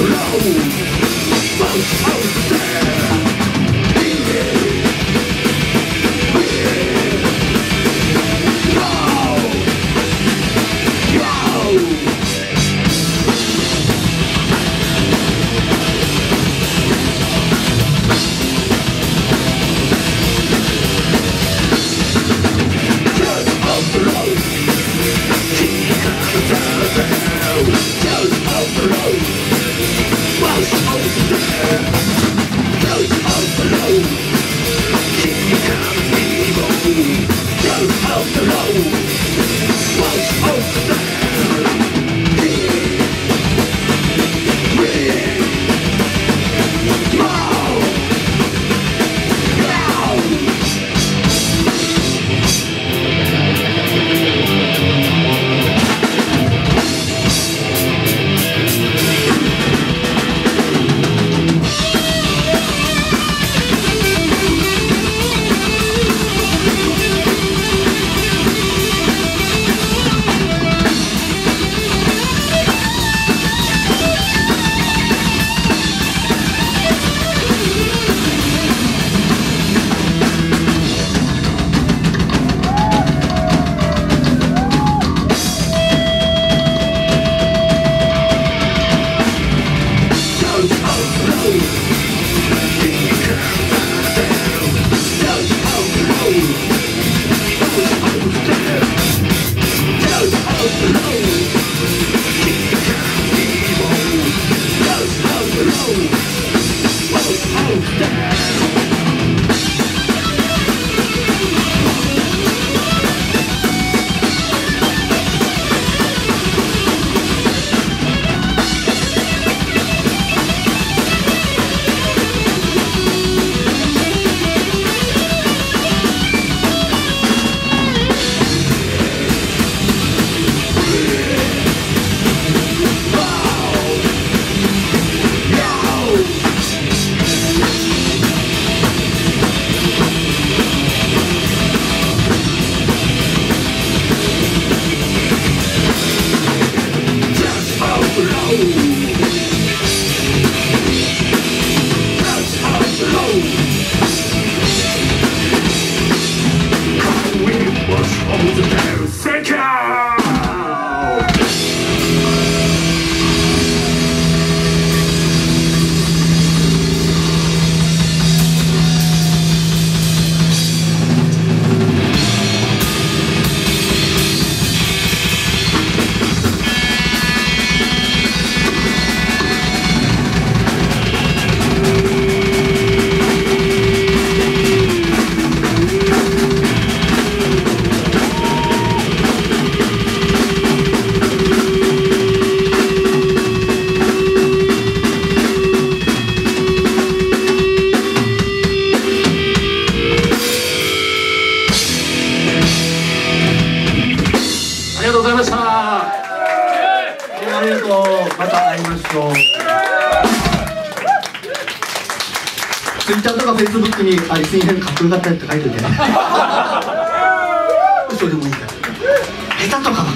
Low. blow was over there. ありがとうまた会いましょう。ツイッターとかフェイスブックに「あリスニーかっこよかった」って書いといてね。嘘でもいいから下手とかは